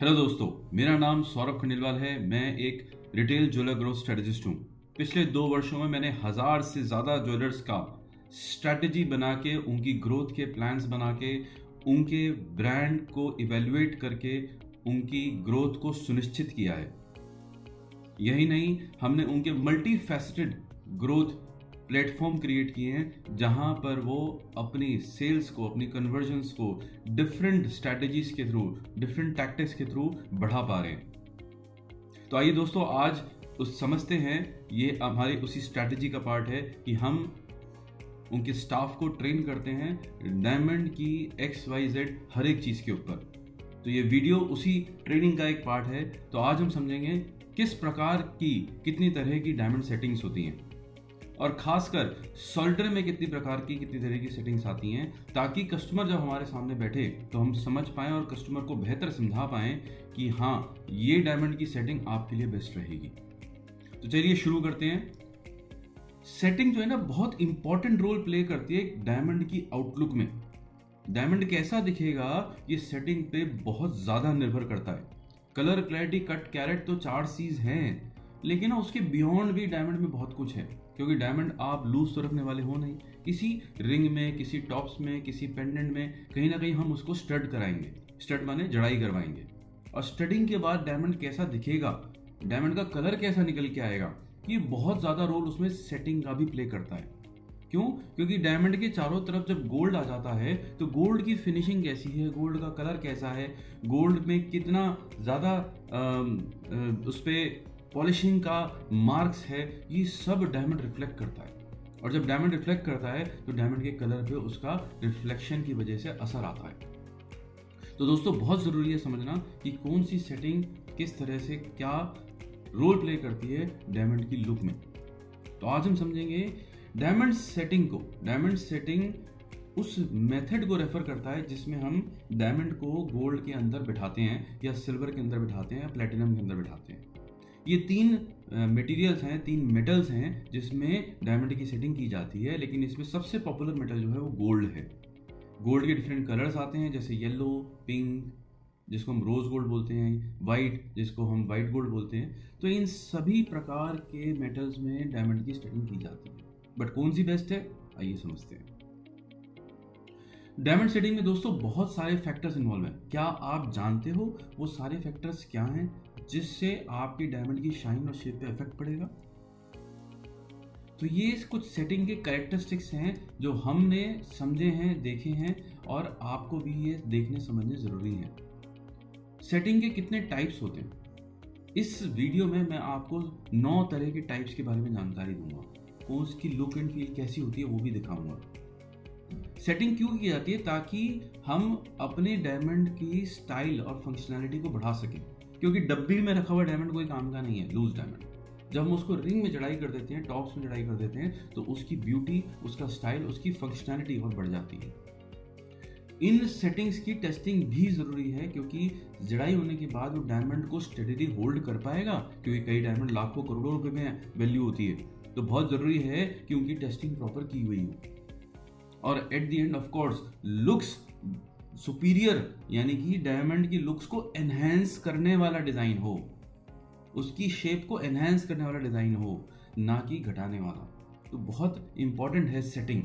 Hello दोस्तों, मेरा नाम सौरभ खंडेलवाल है। मैं एक रिटेल ज्वेलर ग्रोथ स्ट्रेटजिस्ट हूँ। पिछले दो वर्षों में मैंने हज़ार से ज़्यादा ज्वेलर्स का स्ट्रैटेजी बना के, उनकी ग्रोथ के प्लान्स बना के, उनके ब्रांड को इवेल्युएट करके, उनकी ग्रोथ को सुनिश्चित किया है। यही नहीं, हमने उनके multi faceted growth platform create किए हैं, जहाँ पर वो अपनी सेल्स को, अपनी कन्वर्जन्स को डिफरेंट स्ट्रैटेजीज के थ्रू डिफरेंट टैक्टिक्स के थ्रू बढ़ा पा रहे हैं। तो आइए दोस्तों, आज उस समझते हैं, ये हमारी उसी स्ट्रैटेजी का पार्ट है कि हम उनके स्टाफ को ट्रेन करते हैं डायमंड की एक्स वाई जेड हर एक चीज़ के ऊपर। तो ये वीडियो उसी ट्रेनिंग का एक पार्ट है। तो आज हम समझेंगे किस प्रकार की, कितनी तरह की डायमंड सेटिंग्स होती हैं। और खासकर सॉल्टर में कितनी प्रकार की, कितनी तरह की सेटिंग्स आती हैं, ताकि कस्टमर जब हमारे सामने बैठे तो हम समझ पाएँ और कस्टमर को बेहतर समझा पाएँ कि हाँ ये डायमंड की सेटिंग आपके लिए बेस्ट रहेगी। तो चलिए शुरू करते हैं। सेटिंग जो है ना, बहुत इंपॉर्टेंट रोल प्ले करती है डायमंड की आउटलुक में। डायमंड कैसा दिखेगा, ये सेटिंग पे बहुत ज़्यादा निर्भर करता है। कलर क्लैरिटी कट कैरेट तो चार सीज हैं, लेकिन उसके बियॉन्ड भी डायमंड में बहुत कुछ है। क्योंकि डायमंड आप लूज तो रखने वाले हो नहीं। किसी रिंग में, किसी टॉप्स में, किसी पेंडेंट में कहीं ना कहीं हम उसको स्टड कराएँगे। स्टड माने जड़ाई करवाएँगे। और स्टडिंग के बाद डायमंड कैसा दिखेगा? डायमंड का कलर कैसा निकल के आएगा? ये बहुत ज़्यादा रोल उसमें सेटिंग का भी प्ले करता है। क्यों? क्योंकि डायमंड के चारों तरफ़ जब गोल्ड आ जाता है तो गोल्ड की फिनिशिंग कैसी है? गोल्ड का कलर कैसा है? गोल्ड में कितना ज़्यादा उस पर पॉलिशिंग का मार्क्स है, ये सब डायमंड रिफ्लेक्ट करता है। और जब डायमंड रिफ्लेक्ट करता है तो डायमंड के कलर पे उसका रिफ्लेक्शन की वजह से असर आता है। तो दोस्तों, बहुत ज़रूरी है समझना कि कौन सी सेटिंग किस तरह से क्या रोल प्ले करती है डायमंड की लुक में। तो आज हम समझेंगे डायमंड सेटिंग को। डायमंड सेटिंग उस मेथड को रेफर करता है जिसमें हम डायमंड को गोल्ड के अंदर बिठाते हैं या सिल्वर के अंदर बिठाते हैं या प्लेटिनम के अंदर बिठाते हैं। ये तीन मटेरियल्स हैं, तीन मेटल्स हैं, जिसमें डायमंड की सेटिंग की जाती है, लेकिन इसमें सबसे पॉपुलर मेटल जो है वो गोल्ड है। गोल्ड के डिफरेंट कलर्स आते हैं, जैसे येलो पिंक जिसको हम रोज़ गोल्ड बोलते हैं वाइट जिसको हम वाइट गोल्ड बोलते हैं। तो इन सभी प्रकार के मेटल्स में डायमंड की स्टडिंग की जाती है। बट कौन सी बेस्ट है? आइए समझते हैं। डायमंड सेटिंग में दोस्तों बहुत सारे फैक्टर्स इन्वॉल्व हैं। क्या आप जानते हो वो सारे फैक्टर्स क्या हैं? जिससे आपकी डायमंड की शाइन और शेप पे इफ़ेक्ट पड़ेगा। तो ये कुछ सेटिंग के करेक्टरिस्टिक्स हैं जो हमने समझे हैं, देखे हैं और आपको भी ये देखने समझने ज़रूरी है। सेटिंग के कितने टाइप्स होते हैं? इस वीडियो में मैं आपको नौ तरह के टाइप्स के बारे में जानकारी दूँगा। कौन सी लुक एंड फील कैसी होती है, वो भी दिखाऊँगा। सेटिंग क्यों की जाती है? ताकि हम अपने डायमंड की स्टाइल और फंक्शनैलिटी को बढ़ा सकें। क्योंकि डब्बी में रखा हुआ डायमंड कोई काम का नहीं है लूज डायमंड जब हम उसको रिंग में चढ़ाई कर देते हैं टॉप्स में चढ़ाई कर देते हैं तो उसकी ब्यूटी उसका स्टाइल उसकी फंक्शनैलिटी और बढ़ जाती है. इन सेटिंग्स की टेस्टिंग भी ज़रूरी है क्योंकि जड़ाई होने के बाद वो डायमंड को स्टेडली होल्ड कर पाएगा, क्योंकि कई डायमंड लाखों करोड़ों रुपए में वैल्यू होती है. तो बहुत ज़रूरी है कि उनकी टेस्टिंग प्रॉपर की हुई हो. और at the end of course looks superior यानी कि डायमंड की लुक्स को एनहेंस करने वाला डिज़ाइन हो। उसकी शेप को एनहेंस करने वाला डिज़ाइन हो, ना कि घटाने वाला। तो बहुत इंपॉर्टेंट है सेटिंग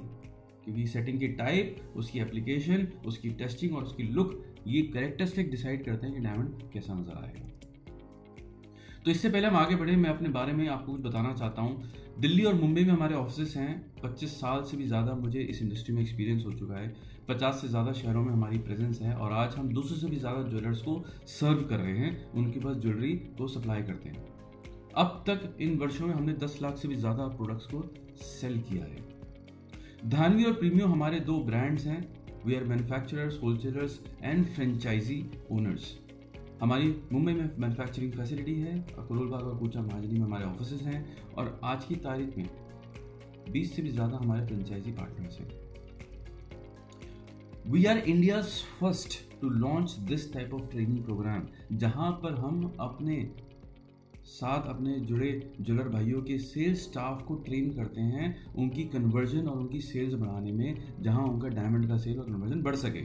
क्योंकि सेटिंग की टाइप उसकी एप्लीकेशन उसकी टेस्टिंग और उसकी लुक ये करेक्टरिस्टिक डिसाइड करते हैं कि डायमंड कैसा नज़र आएगा। तो इससे पहले हम आगे बढ़े, मैं अपने बारे में आपको कुछ बताना चाहता हूँ। दिल्ली और मुंबई में हमारे ऑफ़िस हैं। 25 साल से भी ज़्यादा मुझे इस इंडस्ट्री में एक्सपीरियंस हो चुका है। 50 से ज़्यादा शहरों में हमारी प्रेजेंस है और आज हम 200 से भी ज़्यादा ज्वेलर्स को सर्व कर रहे हैं, उनके पास ज्वेलरी को सप्लाई करते हैं। अब तक इन वर्षों में हमने 10 लाख से भी ज़्यादा प्रोडक्ट्स को सेल किया है। धानवी और प्रीमियो हमारे दो ब्रांड्स हैं। We are manufacturers wholesalers and franchisee owners हमारी मुंबई में मैन्युफैक्चरिंग फैसिलिटी है करोल बाग और कूचा महाजनी में हमारे ऑफ़िस हैं और आज की तारीख में 20 से भी ज़्यादा हमारे फ्रेंचाइजी पार्टनर्स हैं। We are India first to launch this type of training program जहाँ पर हम अपने साथ, अपने जुड़े ज्वेलर भाइयों के सेल्स स्टाफ को ट्रेन करते हैं उनकी कन्वर्जन और उनकी सेल्स बढ़ाने में, जहाँ उनका डायमंड का सेल और कन्वर्जन बढ़ सके।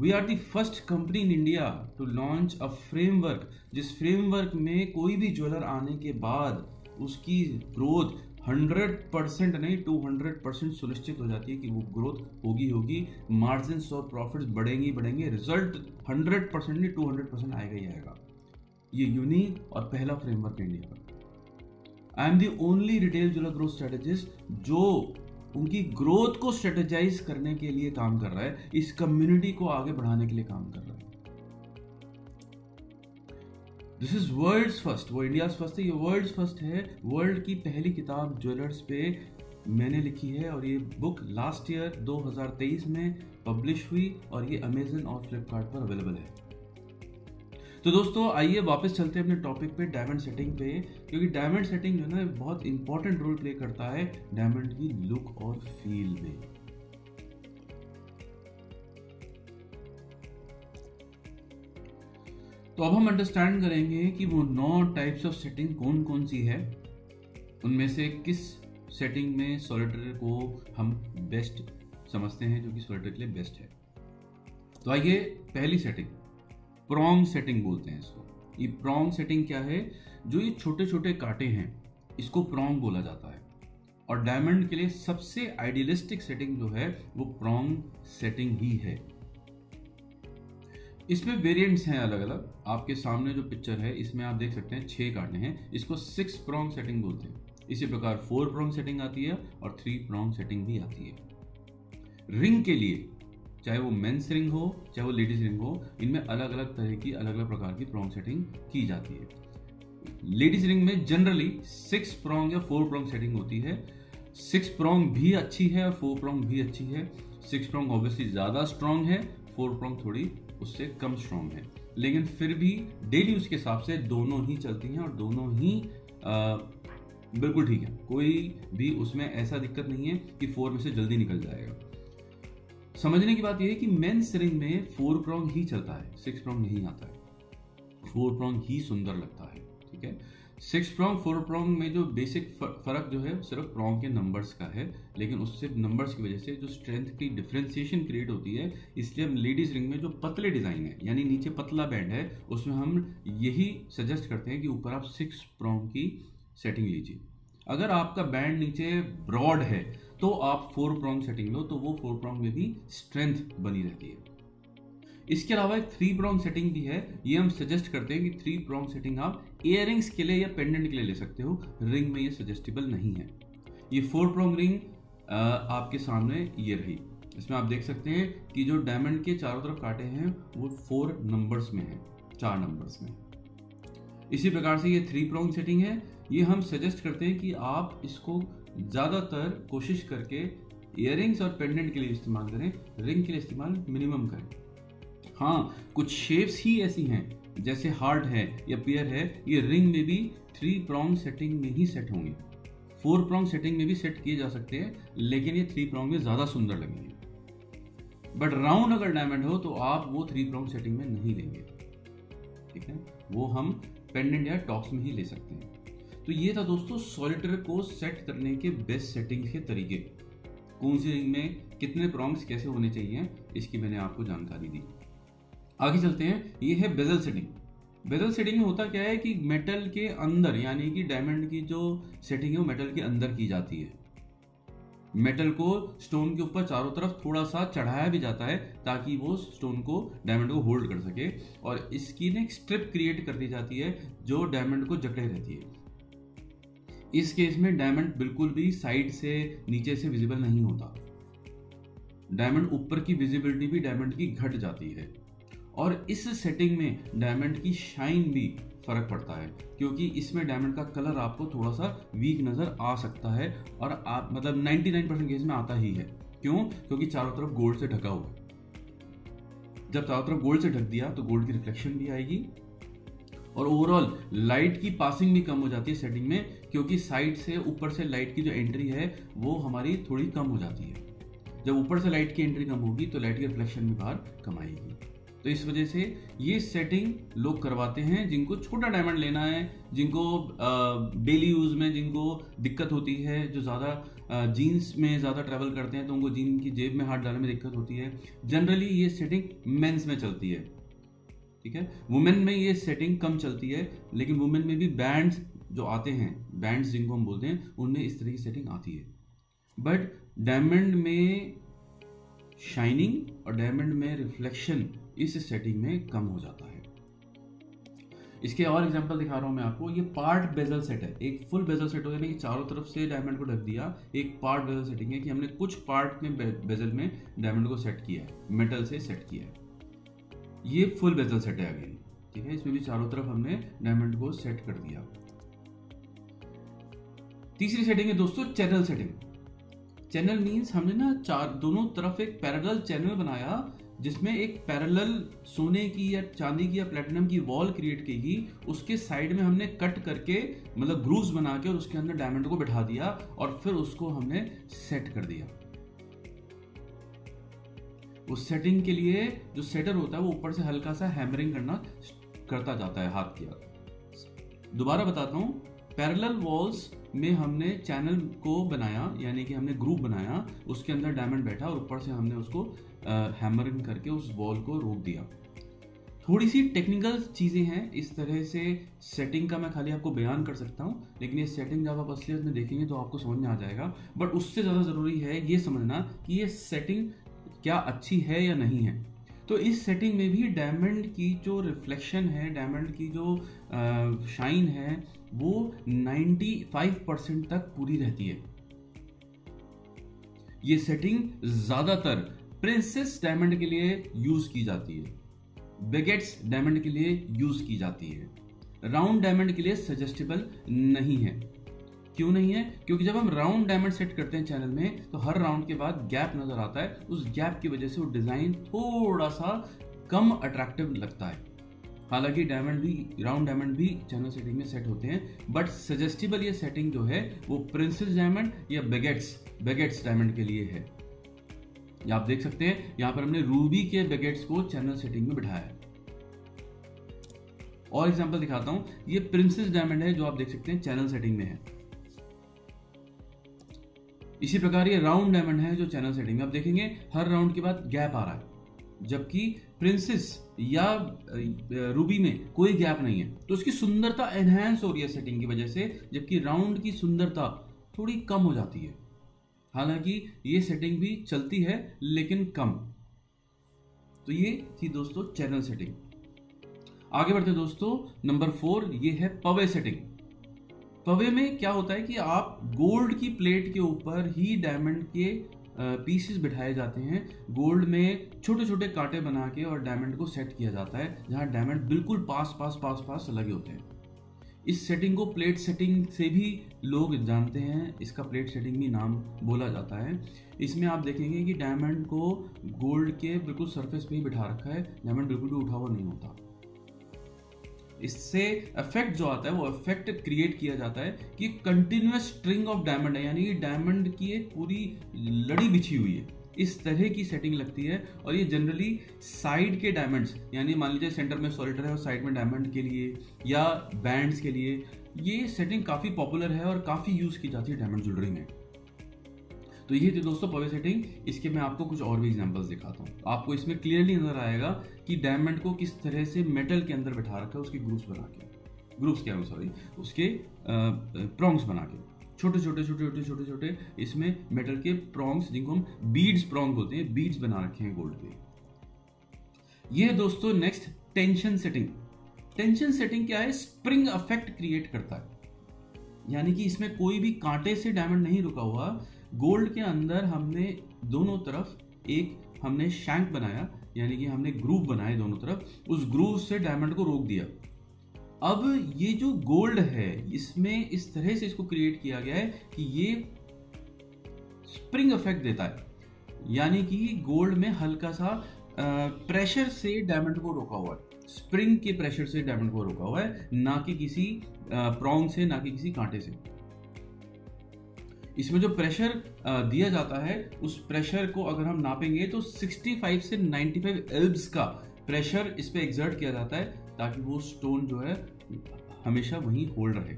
We are the first company in India to launch a framework जिस फ्रेमवर्क में कोई भी ज्वेलर आने के बाद उसकी ग्रोथ हंड्रेड परसेंट नहीं, टू हंड्रेड परसेंट सुनिश्चित हो जाती है कि वो ग्रोथ होगी होगी। मार्जिन और प्रॉफिट्स बढ़ेंगे बढ़ेंगे। रिज़ल्ट हंड्रेड परसेंट नहीं, टू हंड्रेड परसेंट आएगा ही आएगा। ये यूनिक और पहला फ्रेमवर्क इंडिया का। I am the only retail jeweller growth strategist जो उनकी ग्रोथ को स्ट्रेटेजाइज करने के लिए काम कर रहा है। इस कम्युनिटी को आगे बढ़ाने के लिए काम कर रहा है। दिस इज़ वर्ल्ड फ़र्स्ट वो इंडिया फ़र्स्ट है, ये वर्ल्ड फ़र्स्ट है। वर्ल्ड की पहली किताब ज्वेलर्स पे मैंने लिखी है और ये बुक लास्ट ईयर 2023 में पब्लिश हुई और ये अमेजन और फ्लिपकार्ट पर अवेलेबल है। तो दोस्तों, आइए वापस चलते हैं अपने टॉपिक पे डायमंड सेटिंग पे, क्योंकि डायमंड सेटिंग जो है ना, बहुत इंपॉर्टेंट रोल प्ले करता है डायमंड की लुक और फील में। तो अब हम अंडरस्टैंड करेंगे कि वो नौ टाइप्स ऑफ़ सेटिंग कौन कौन सी है। उनमें से किस सेटिंग में सोलिटर को हम बेस्ट समझते हैं, जो कि सोलिटर के लिए बेस्ट है। तो आइए पहली सेटिंग प्रोंग सेटिंग बोलते हैं इसको। ये प्रोंग सेटिंग क्या है? जो ये छोटे छोटे कांटे हैं, इसको प्रोंग बोला जाता है। और डायमंड के लिए सबसे आइडियलिस्टिक सेटिंग जो है, वो प्रोंग सेटिंग ही है। इसमें वेरिएंट्स हैं अलग अलग आपके सामने जो पिक्चर है, इसमें आप देख सकते हैं छह काटने हैं। इसको सिक्स प्रोंग सेटिंग बोलते हैं। इसी प्रकार फोर प्रोंग सेटिंग आती है और थ्री प्रोंग सेटिंग भी आती है। रिंग के लिए, चाहे वो मेंस रिंग हो, चाहे वो लेडीज़ रिंग हो, इनमें अलग अलग तरह की अलग अलग प्रकार की प्रोंग सेटिंग की जाती है। लेडीज़ रिंग में जनरली सिक्स प्रोंग या फोर प्रोंग सेटिंग होती है। सिक्स प्रोंग भी अच्छी है और फोर प्रोंग भी अच्छी है। सिक्स प्रोंग ऑब्वियसली ज़्यादा स्ट्रांग है फोर प्रोंग थोड़ी उससे कम स्ट्रॉन्ग है। लेकिन फिर भी डेली उसके हिसाब से दोनों ही चलती हैं और दोनों ही आ, बिल्कुल ठीक है। कोई भी उसमें ऐसा दिक्कत नहीं है कि फोर में से जल्दी निकल जाएगा। समझने की बात यह है कि मेन रिंग में फोर प्रॉन्ग ही चलता है सिक्स प्रॉन्ग नहीं आता है। फोर प्रॉन्ग ही सुंदर लगता है ठीक है? सिक्स प्रॉन्ग फोर प्रॉन्ग में जो बेसिक फ़र्क जो है, सिर्फ़ प्रॉन्ग के नंबर्स का है, लेकिन उससे नंबर्स की वजह से जो स्ट्रेंथ की डिफ्रेंसिएशन क्रिएट होती है, इसलिए हम लेडीज़ रिंग में जो पतले डिज़ाइन है, यानी नीचे पतला बैंड है, उसमें हम यही सजेस्ट करते हैं कि ऊपर आप सिक्स प्रॉन्ग की सेटिंग लीजिए। अगर आपका बैंड नीचे ब्रॉड है तो आप फोर प्रॉन्ग सेटिंग लो तो वो फोर प्रॉन्ग में भी स्ट्रेंथ बनी रहती है। इसके अलावा एक थ्री प्रॉन्ग सेटिंग भी है, ये हम सजेस्ट करते हैं कि थ्री प्रॉन्ग सेटिंग आप इयर के लिए या पेंडेंट के लिए ले सकते हो। रिंग में ये सजेस्टेबल नहीं है। ये फोर प्रॉन्ग रिंग आपके सामने ये रही। इसमें आप देख सकते हैं कि जो डायमंड के चारों तरफ़ काटे हैं, वो फोर नंबर्स में है, चार नंबर्स में। इसी प्रकार से ये थ्री प्रॉन्ग सेटिंग है। ये हम सजेस्ट करते हैं कि आप इसको ज़्यादातर कोशिश करके इयर और पेंडेंट के लिए इस्तेमाल करें। रिंग के लिए इस्तेमाल मिनिमम करें। हाँ कुछ शेप्स ही ऐसी हैं जैसे हार्ट है या पियर है, ये रिंग में भी थ्री प्रॉन्ग सेटिंग में ही सेट होंगे। फोर प्रॉन्ग सेटिंग में भी सेट किए जा सकते हैं, लेकिन ये थ्री प्रॉन्ग में ज़्यादा सुंदर लगेंगे। बट राउंड अगर डायमंड हो तो आप वो थ्री प्रॉन्ग सेटिंग में नहीं लेंगे। ठीक है? वो हम पेंडेंट या टॉप्स में ही ले सकते हैं। तो ये था दोस्तों सॉलिटर को सेट करने के बेस्ट सेटिंग के तरीके। कौन सी रिंग में कितने प्रॉन्ग्स कैसे होने चाहिए, इसकी मैंने आपको जानकारी दी। आगे चलते हैं, ये है बेजल सेटिंग बेजल सेटिंग में होता क्या है कि मेटल के अंदर, यानी कि डायमंड की जो सेटिंग है, वो मेटल के अंदर की जाती है. मेटल को स्टोन के ऊपर चारों तरफ़ थोड़ा सा चढ़ाया भी जाता है, ताकि वो स्टोन को डायमंड को होल्ड कर सके. और इसकी ना एक स्ट्रिप क्रिएट कर दी जाती है, जो डायमंड को जकड़े रहती है. इस केस में डायमंड बिल्कुल भी साइड से, नीचे से विजिबल नहीं होता. डायमंड ऊपर की विजिबिलिटी भी डायमंड की घट जाती है. और इस सेटिंग में डायमंड की शाइन भी फ़र्क पड़ता है, क्योंकि इसमें डायमंड का कलर आपको थोड़ा सा वीक नज़र आ सकता है और आप मतलब 99 परसेंट केस में आता ही है। क्यों? क्योंकि चारों तरफ़ गोल्ड से ढका हुआ जब चारों तरफ़ गोल्ड से ढक दिया तो गोल्ड की रिफ्लेक्शन भी आएगी। और ओवरऑल लाइट की पासिंग भी कम हो जाती है सेटिंग में, क्योंकि साइड से ऊपर से लाइट की जो एंट्री है, वो हमारी थोड़ी कम हो जाती है। जब ऊपर से लाइट की एंट्री कम होगी तो लाइट की रिफ्लेक्शन भी बाहर कम आएगी। तो इस वजह से ये सेटिंग लोग करवाते हैं, जिनको छोटा डायमंड लेना है, जिनको डेली यूज़ में जिनको दिक्कत होती है, जो ज़्यादा जीन्स में ज़्यादा ट्रैवल करते हैं तो उनको जीन की जेब में हाथ डालने में दिक्कत होती है। जनरली ये सेटिंग मेंस में चलती है, ठीक है? वुमेन में ये सेटिंग कम चलती है, लेकिन वुमेन में भी बैंड्स जो आते हैं बैंड्स जिनको हम बोलते हैं, उनमें इस तरह की सेटिंग आती है। बट डायमंड में शाइनिंग और डायमंड में रिफ्लेक्शन इस सेटिंग में कम हो जाता है। इसके और एग्जांपल दिखा रहा हूँ मैं आपको। ये पार्ट बेजल सेट है। एक फुल बेजल सेट हो गया कि चारों तरफ़ से डायमंड को ढक दिया। एक पार्ट बेजल सेटिंग है कि हमने कुछ पार्ट में बेजल में डायमंड को सेट किया है। मेटल से सेट किया है। ये फुल बेजल सेट है अगेन ठीक है? इसमें भी चारों तरफ़ हमने डायमंड को सेट कर दिया। तीसरी सेटिंग है दोस्तों चैनल सेटिंग चैनल मींस हमने ना चार, दोनों तरफ़ एक पैरेलल चैनल बनाया जिसमें एक पैरेलल सोने की या चांदी की या प्लेटिनम की वॉल क्रिएट की गई उसके साइड में हमने कट करके मतलब ग्रूव्स बना के और उसके अंदर डायमंड को बिठा दिया और फिर उसको हमने सेट कर दिया। उस सेटिंग के लिए जो सेटर होता है, वो ऊपर से हल्का सा हैमरिंग करना करता जाता है हाथ की दोबारा बताता हूँ पैरेलल वॉल्स में हमने चैनल को बनाया, यानी कि हमने ग्रुप बनाया, उसके अंदर डायमंड बैठा और ऊपर से हमने उसको हैमरिंग करके उस बॉल को रोक दिया। थोड़ी सी टेक्निकल चीज़ें हैं, इस तरह से सेटिंग का मैं खाली आपको बयान कर सकता हूँ, लेकिन ये सेटिंग जब आप असलियत में देखेंगे तो आपको समझ में आ जाएगा। बट उससे ज़्यादा ज़रूरी है ये समझना कि ये सेटिंग क्या अच्छी है या नहीं है। तो इस सेटिंग में भी डायमंड की जो रिफ्लेक्शन है डायमंड की जो शाइन है, वो 95 परसेंट तक पूरी रहती है। ये सेटिंग ज़्यादातर प्रिंसेस डायमंड के लिए यूज़ की जाती है। बेगेट्स डायमंड के लिए यूज़ की जाती है। राउंड डायमंड के लिए सजेस्टेबल नहीं है। क्यों नहीं है? क्योंकि जब हम राउंड डायमंड सेट करते हैं चैनल में तो हर राउंड के बाद गैप नज़र आता है। उस गैप की वजह से वो डिज़ाइन थोड़ा सा कम अट्रैक्टिव लगता है। हालाँकि डायमंड भी राउंड डायमंड भी चैनल सेटिंग में सेट होते हैं बट सजेस्टिबल ये सेटिंग जो है, वो प्रिंसेस डायमंड या बेगेट्स बेगेट्स डायमंड के लिए है। या आप देख सकते हैं, यहाँ पर हमने रूबी के बेगेट्स को चैनल सेटिंग में बिठाया है। और एग्जांपल दिखाता हूँ, ये प्रिंसेस डायमंड है, जो आप देख सकते हैं चैनल सेटिंग में है। इसी प्रकार ये राउंड डायमंड है, जो चैनल सेटिंग में आप देखेंगे, हर राउंड के बाद गैप आ रहा है। जबकि प्रिंसेस या रूबी में कोई गैप नहीं है। तो उसकी सुंदरता एनहेंस हो रही है सेटिंग की वजह से, जबकि राउंड की सुंदरता थोड़ी कम हो जाती है। हालाँकि ये सेटिंग भी चलती है, लेकिन कम। तो ये थी दोस्तों चैनल सेटिंग आगे बढ़ते दोस्तों नंबर फोर ये है पवे सेटिंग पवे में क्या होता है कि आप गोल्ड की प्लेट के ऊपर ही डायमंड के पीसेस बिठाए जाते हैं। गोल्ड में छोटे छोटे कांटे बना के और डायमंड को सेट किया जाता है, जहाँ डायमंड बिल्कुल पास पास पास पास लगे होते हैं। इस सेटिंग को प्लेट सेटिंग से भी लोग जानते हैं। इसका प्लेट सेटिंग भी नाम बोला जाता है। इसमें आप देखेंगे कि डायमंड को गोल्ड के बिल्कुल सरफेस पे ही बिठा रखा है। डायमंड बिल्कुल भी उठा हुआ नहीं होता। इससे इफ़ेक्ट जो आता है, वो इफ़ेक्ट क्रिएट किया जाता है कि कंटिन्यूस स्ट्रिंग ऑफ़ डायमंड है। यानी कि डायमंड की एक पूरी लड़ी बिछी हुई है। इस तरह की सेटिंग लगती है और ये जनरली साइड के डायमंड्स यानी मान लीजिए सेंटर में सॉलिटर है और साइड में डायमंड के लिए या बैंड्स के लिए, ये सेटिंग काफ़ी पॉपुलर है और काफ़ी यूज़ की जाती है डायमंड ज्वेलरी में। तो ये थी दोस्तों पवे सेटिंग इसके मैं आपको कुछ और भी एग्जांपल्स दिखाता हूँ। आपको इसमें क्लियरली नज़र आएगा कि डायमंड को किस तरह से मेटल के अंदर बैठा रखा है, उसके ग्रुप्स बना के। ग्रुप्स क्या सॉरी उसके प्रॉन्ग्स बना के। छोटे छोटे छोटे छोटे छोटे छोटे इसमें मेटल के प्रॉन्ग्स जिनको हम बीड्स प्रॉन्ग बोलते हैं बीड्स बना रखे हैं गोल्ड के। ये दोस्तों next tension setting tension setting क्या है? स्प्रिंग अफेक्ट क्रिएट करता है। यानी कि इसमें कोई भी कांटे से डायमंड नहीं रुका हुआ। गोल्ड के अंदर हमने दोनों तरफ़ एक हमने शैंक बनाया, यानी कि हमने ग्रूव बनाए दोनों तरफ़। उस ग्रूव से डायमंड को रोक दिया। अब ये जो गोल्ड है, इसमें इस तरह से इसको क्रिएट किया गया है कि ये स्प्रिंग इफ़ेक्ट देता है। यानी कि गोल्ड में हल्का सा प्रेशर से डायमंड को रोका हुआ है। स्प्रिंग के प्रेशर से डायमंड को रोका हुआ है, ना कि किसी प्रोंग से, ना कि किसी कांटे से। इसमें जो प्रेशर दिया जाता है, उस प्रेशर को अगर हम नापेंगे तो 65 से 95 एल्ब्स का प्रेशर इस पर एग्जर्ट किया जाता है। ताकि वो स्टोन जो है, हमेशा वहीं होल्ड रहे।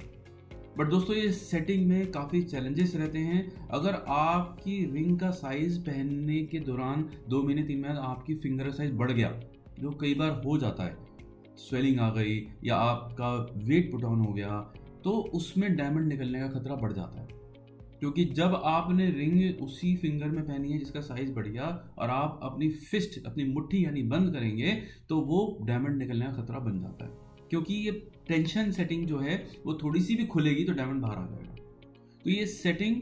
बट दोस्तों, ये सेटिंग में काफ़ी चैलेंजेस रहते हैं। अगर आपकी रिंग का साइज़ पहनने के दौरान दो महीने, तीन महीने, आपकी फिंगर साइज़ बढ़ गया, जो कई बार हो जाता है स्वेलिंग आ गई या आपका वेट पुट ऑन हो गया तो उसमें डायमंड निकलने का खतरा बढ़ जाता है। क्योंकि जब आपने रिंग उसी फिंगर में पहनी है जिसका साइज़ बढ़िया और आप अपनी फिस्ट अपनी मुट्ठी यानी बंद करेंगे तो वो डायमंड निकलने का खतरा बन जाता है। क्योंकि ये टेंशन सेटिंग जो है, वो थोड़ी सी भी खुलेगी तो डायमंड बाहर आ जाएगा। तो ये सेटिंग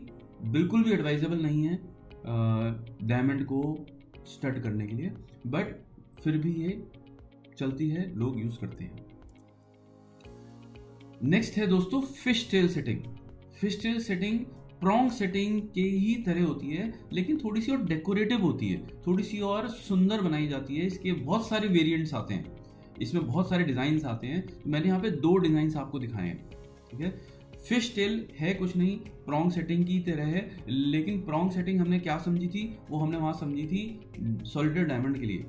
बिल्कुल भी एडवाइजेबल नहीं है डायमंड को स्टड करने के लिए। बट फिर भी ये चलती है, लोग यूज़ करते हैं। नेक्स्ट है दोस्तों fish tail setting fish tail setting prong setting के ही तरह होती है, लेकिन थोड़ी सी और डेकोरेटिव होती है, थोड़ी सी और सुंदर बनाई जाती है, इसके बहुत सारे वेरिएंट्स आते हैं। इसमें बहुत सारे डिज़ाइन आते हैं। तो मैंने यहाँ पे दो डिज़ाइन आपको दिखाए हैं, ठीक है? फ़िश टेल है कुछ नहीं प्रॉन्ग सेटिंग की तरह है, लेकिन प्रॉन्ग सेटिंग हमने क्या समझी थी? वो हमने वहाँ समझी थी सॉलिडर डायमंड के लिए।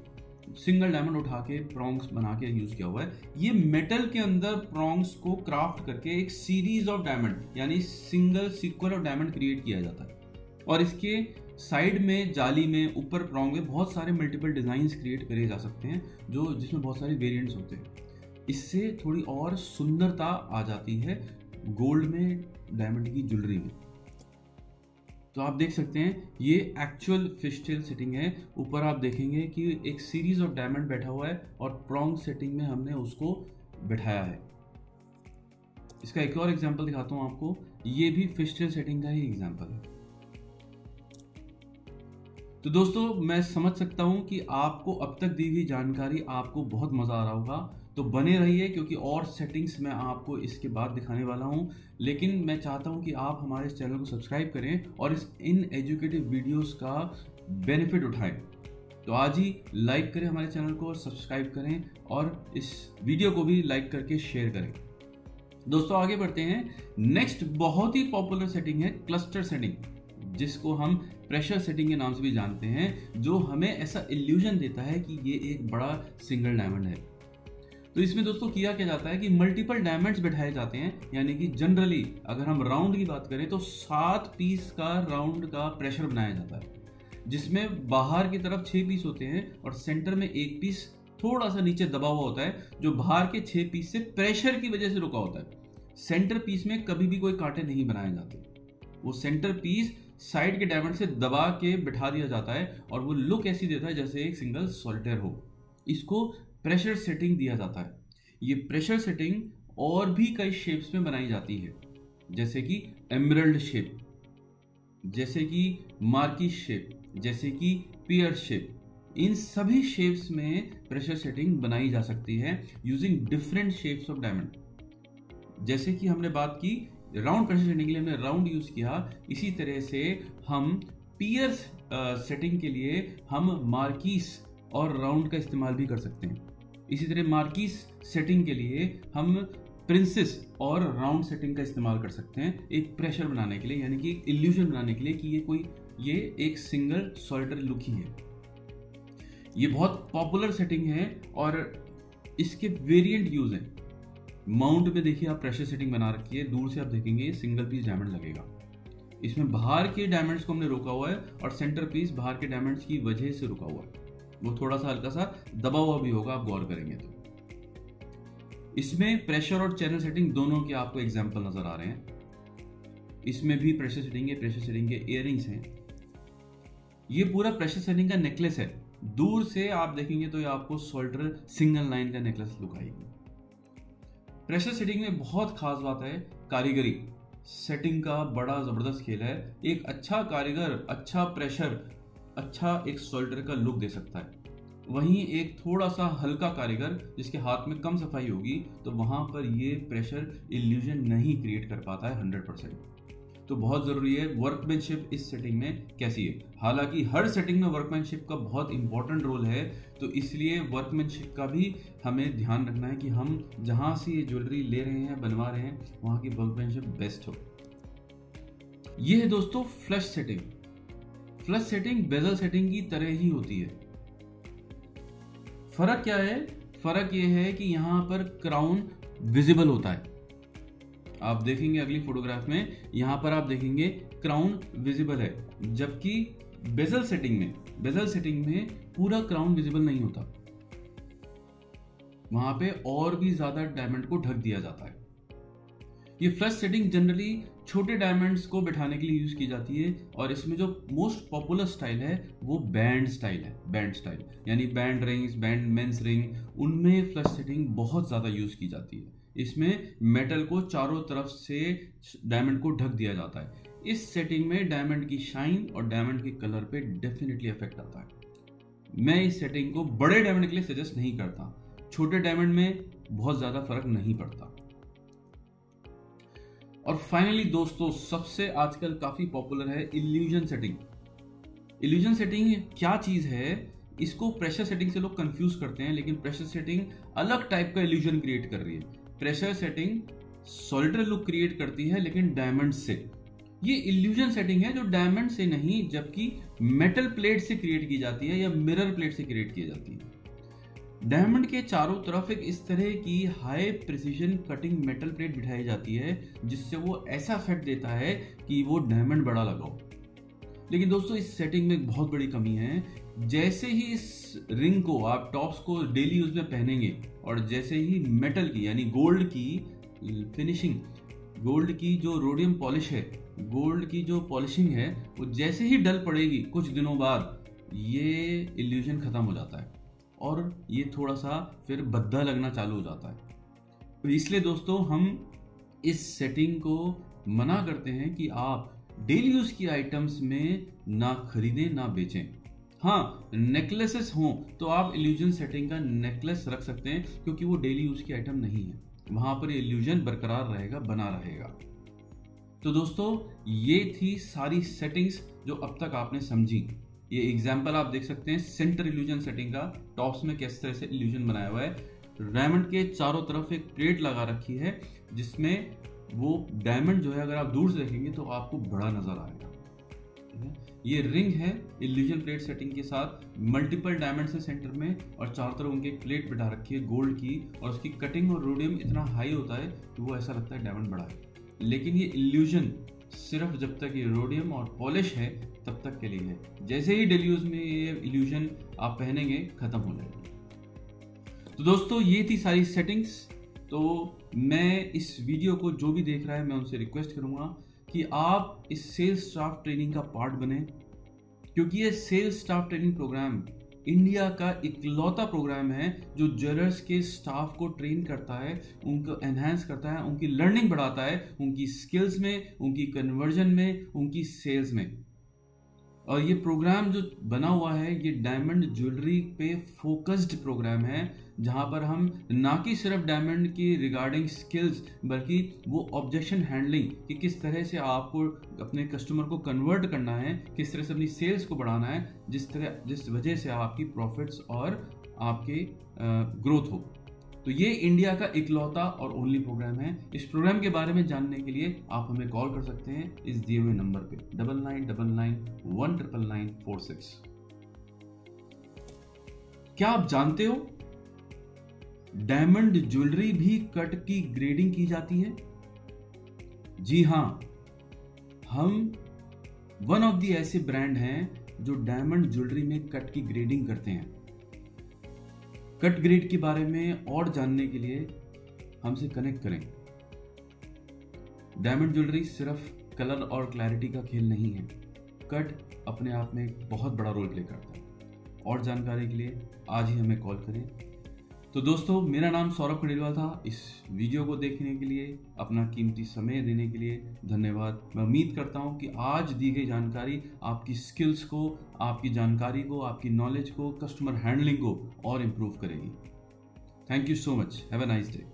सिंगल डायमंड उठा के प्रॉन्ग्स बना के यूज़ किया हुआ है। ये मेटल के अंदर प्रॉन्ग्स को क्राफ्ट करके एक सीरीज़ ऑफ़ डायमंड, यानी single sequel of diamond create किया जाता है। और इसके साइड में, जाली में, ऊपर प्रॉन्ग में बहुत सारे मल्टीपल डिज़ाइन क्रिएट करे जा सकते हैं, जो जिसमें बहुत सारे वेरियंट्स होते हैं। इससे थोड़ी और सुंदरता आ जाती है गोल्ड में, डायमंड की ज्वेलरी में। तो आप देख सकते हैं, ये एक्चुअल फ़िश टेल सेटिंग है। ऊपर आप देखेंगे कि एक सीरीज़ ऑफ़ डायमंड बैठा हुआ है और प्रॉन्ग सेटिंग में हमने उसको बैठाया है। इसका एक और एग्ज़ाम्पल दिखाता हूँ आपको। ये भी फ़िश टेल सेटिंग का ही एग्ज़ाम्पल है। तो दोस्तों, मैं समझ सकता हूँ कि आपको अब तक दी हुई जानकारी आपको बहुत मज़ा आ रहा होगा। तो बने रहिए, क्योंकि और सेटिंग्स मैं आपको इसके बाद दिखाने वाला हूँ। लेकिन मैं चाहता हूँ कि आप हमारे इस चैनल को सब्सक्राइब करें और इस इन एजुकेटिव वीडियोस का बेनिफिट उठाएँ। तो आज ही लाइक करें हमारे चैनल को और सब्सक्राइब करें और इस वीडियो को भी लाइक करके शेयर करें। दोस्तों, आगे बढ़ते हैं। नेक्स्ट बहुत ही पॉपुलर सेटिंग है क्लस्टर सेटिंग जिसको हम प्रेशर सेटिंग के नाम से भी जानते हैं, जो हमें ऐसा इल्यूजन देता है कि ये एक बड़ा सिंगल डायमंड है। तो इसमें दोस्तों किया क्या जाता है कि मल्टीपल डायमंड्स बैठाए जाते हैं, यानी कि जनरली अगर हम राउंड की बात करें तो सात पीस का राउंड का प्रेशर बनाया जाता है, जिसमें बाहर की तरफ़ छह पीस होते हैं और सेंटर में एक पीस थोड़ा सा नीचे दबा हुआ होता है, जो बाहर के छह पीस से प्रेशर की वजह से रुका होता है। सेंटर पीस में कभी भी कोई कांटे नहीं बनाए जाते। वो सेंटर पीस साइड के डायमंड से दबा के बिठा दिया जाता है और वो लुक ऐसी देता है जैसे एक सिंगल सॉल्टेयर हो। इसको प्रेशर सेटिंग दिया जाता है। ये प्रेशर सेटिंग और भी कई शेप्स में बनाई जाती है, जैसे कि एमरल्ड शेप, जैसे कि मार्की शेप, जैसे कि पियर शेप। इन सभी शेप्स में प्रेशर सेटिंग बनाई जा सकती है using different shapes of diamond. जैसे कि हमने बात की राउंड प्रेशर सेटिंग के लिए हमने राउंड यूज़ किया। इसी तरह से हम पियर्स सेटिंग के लिए हम मार्किस और राउंड का इस्तेमाल भी कर सकते हैं। इसी तरह मार्किस सेटिंग के लिए हम प्रिंसेस और राउंड सेटिंग का इस्तेमाल कर सकते हैं एक प्रेशर बनाने के लिए, यानी कि एक इल्यूजन बनाने के लिए कि ये कोई, ये एक सिंगल सॉल्टर लुक ही है। ये बहुत पॉपुलर सेटिंग है और इसके वेरिएंट यूज़ हैं। माउंट में देखिए आप प्रेशर सेटिंग बना रखी है, दूर से आप देखेंगे ये सिंगल पीस डायमंड लगेगा। इसमें बाहर के डायमंड्स को हमने रोका हुआ है और सेंटर पीस बाहर के डायमंड्स की वजह से रुका हुआ है। वो थोड़ा सा हल्का सा दबा हुआ भी होगा, आप गौर करेंगे तो। इसमें प्रेशर और चैनल सेटिंग दोनों के आपको एग्ज़ाम्पल नज़र आ रहे हैं। इसमें भी प्रेशर सेटिंग है प्रेशर सेटिंग के इयरिंग्स हैं। ये पूरा प्रेशर सेटिंग का नेकलेस है। दूर से आप देखेंगे तो ये आपको सोल्डर सिंगल लाइन का नेकलेस लुक आएगी। प्रेशर सेटिंग में बहुत खास बात है कारीगरी। सेटिंग का बड़ा ज़बरदस्त खेल है। एक अच्छा कारीगर अच्छा प्रेशर अच्छा एक सोल्डर का लुक दे सकता है। वहीं एक थोड़ा सा हल्का कारीगर जिसके हाथ में कम सफ़ाई होगी तो वहाँ पर ये प्रेशर इल्यूजन नहीं क्रिएट कर पाता है हंड्रेड परसेंट तो बहुत ज़रूरी है वर्कमैनशिप इस सेटिंग में कैसी है। हालाँकि हर सेटिंग में वर्कमैनशिप का बहुत इंपॉर्टेंट रोल है तो इसलिए वर्कमैनशिप का भी हमें ध्यान रखना है कि हम जहाँ से ये ज्वेलरी ले रहे हैं बनवा रहे हैं, वहाँ की वर्कमैनशिप बेस्ट हो। ये है दोस्तों flush setting flush setting bezel setting की तरह ही होती है। फ़र्क क्या है? फ़र्क यह है कि यहाँ पर क्राउन विजिबल होता है। आप देखेंगे अगली फोटोग्राफ में, यहाँ पर आप देखेंगे क्राउन विजिबल है, जबकि बेजल सेटिंग में बेजल सेटिंग में पूरा क्राउन विजिबल नहीं होता। वहाँ पे और भी ज़्यादा डायमंड को ढक दिया जाता है। ये फ्लश सेटिंग जनरली छोटे डायमंड्स को बैठाने के लिए यूज़ की जाती है, और इसमें जो मोस्ट पॉपुलर स्टाइल है, वो बैंड स्टाइल है बैंड स्टाइल यानी band rings band men's ring उनमें फ्लश सेटिंग बहुत ज़्यादा यूज़ की जाती है। इसमें मेटल को चारों तरफ़ से डायमंड को ढक दिया जाता है। इस सेटिंग में डायमंड की शाइन और डायमंड के कलर पे डेफिनेटली इफ़ेक्ट आता है। मैं इस सेटिंग को बड़े डायमंड के लिए सजेस्ट नहीं करता। छोटे डायमंड में बहुत ज़्यादा फ़र्क नहीं पड़ता। और फाइनली दोस्तों, सबसे आजकल काफ़ी पॉपुलर है इल्यूजन सेटिंग इल्यूजन सेटिंग क्या चीज़ है? इसको प्रेशर सेटिंग से लोग कंफ्यूज करते हैं, लेकिन प्रेशर सेटिंग अलग टाइप का इल्यूजन क्रिएट कर रही है। Pressure setting solider look create करती है, लेकिन डायमंड से। ये इल्यूजन सेटिंग है जो डायमंड से नहीं, जबकि मेटल प्लेट से क्रिएट की जाती है या मिरर प्लेट से क्रिएट की जाती है। डायमंड के चारों तरफ़ एक इस तरह की high precision cutting metal plate बिठाई जाती है, जिससे वो ऐसा इफ़ेक्ट देता है कि वो डायमंड बड़ा लगाओ। लेकिन दोस्तों, इस सेटिंग में एक बहुत बड़ी कमी है। जैसे ही इस रिंग को, आप टॉप्स को डेली यूज़ में पहनेंगे और जैसे ही मेटल की, यानी गोल्ड की फिनिशिंग गोल्ड की जो रोडियम पॉलिश है गोल्ड की जो पॉलिशिंग है, वो जैसे ही डल पड़ेगी कुछ दिनों बाद, ये इल्यूजन खत्म हो जाता है। और ये थोड़ा सा फिर बद्दा लगना चालू हो जाता है। तो इसलिए दोस्तों, हम इस सेटिंग को मना करते हैं कि आप डेली यूज़ की आइटम्स में ना खरीदें, ना बेचें। हाँ नेकलेसेस हों तो आप इल्यूजन सेटिंग का नेकलेस रख सकते हैं, क्योंकि वो डेली यूज़ की आइटम नहीं है। वहाँ पर इल्यूजन बरकरार रहेगा, बना रहेगा। तो दोस्तों, ये थी सारी सेटिंग्स जो अब तक आपने समझी। ये एग्ज़ाम्पल आप देख सकते हैं सेंटर इल्यूजन सेटिंग का टॉप्स में किस तरह से इल्यूजन बनाया हुआ है। डायमंड के चारों तरफ़ एक प्लेट लगा रखी है, जिसमें वो डायमंड जो है, अगर आप दूर से देखेंगे तो आपको बड़ा नज़र आएगा। ये रिंग है इल्यूजन प्लेट सेटिंग के साथ मल्टीपल डायमंड से सेंटर में और चारों तरफ़ उनकी प्लेट बिठा रखी है गोल्ड की, और उसकी कटिंग और रोडियम इतना हाई होता है कि वो ऐसा लगता है डायमंड बड़ा है। लेकिन ये इल्यूजन सिर्फ़ जब तक ये रोडियम और पॉलिश है, तब तक के लिए है। जैसे ही डेली यूज़ में ये इल्यूजन आप पहनेंगे, खत्म हो जाएगी। तो दोस्तों, ये थी सारी सेटिंग्स तो मैं इस वीडियो को जो भी देख रहा है, मैं उनसे रिक्वेस्ट करूँगा कि आप इस सेल्स स्टाफ ट्रेनिंग का पार्ट बने। क्योंकि ये sales staff training programme India का इकलौता प्रोग्राम है, जो ज्वेलर्स के स्टाफ को ट्रेन करता है, उनको एनहेंस करता है, उनकी लर्निंग बढ़ाता है, उनकी स्किल्स में, उनकी कन्वर्जन में, उनकी सेल्स में। और ये प्रोग्राम जो बना हुआ है, ये डायमंड ज्वेलरी पे फोकस्ड प्रोग्राम है, जहाँ पर हम ना कि सिर्फ़ डायमंड की रिगार्डिंग स्किल्स बल्कि वो ऑब्जेक्शन हैंडलिंग कि किस तरह से आपको अपने कस्टमर को कन्वर्ट करना है, किस तरह से अपनी सेल्स को बढ़ाना है, जिस तरह, जिस वजह से आपकी प्रॉफिट्स और आपके ग्रोथ हो। तो ये इंडिया का इकलौता और ओनली प्रोग्राम है। इस प्रोग्राम के बारे में जानने के लिए आप हमें कॉल कर सकते हैं इस दिए हुए नंबर पे। Double nine double nine one triple nine four six क्या आप जानते हो? डायमंड ज्वेलरी भी कट की ग्रेडिंग की जाती है? जी हाँ, हम वन ऑफ़ दी ऐसे ब्रांड हैं जो डायमंड ज्वेलरी में कट की ग्रेडिंग करते हैं। कट ग्रेड के बारे में और जानने के लिए हमसे कनेक्ट करें। डायमंड ज्वेलरी सिर्फ़ कलर और क्लैरिटी का खेल नहीं है। कट अपने आप में एक बहुत बड़ा रोल प्ले करता है। और जानकारी के लिए आज ही हमें कॉल करें। तो दोस्तों, मेरा नाम सौरभ खंडेलवा था। इस वीडियो को देखने के लिए, अपना कीमती समय देने के लिए धन्यवाद। मैं उम्मीद करता हूँ कि आज दी गई जानकारी आपकी स्किल्स को, आपकी जानकारी को, आपकी नॉलेज को कस्टमर हैंडलिंग को और इम्प्रूव करेगी। Thank you so much have a nice day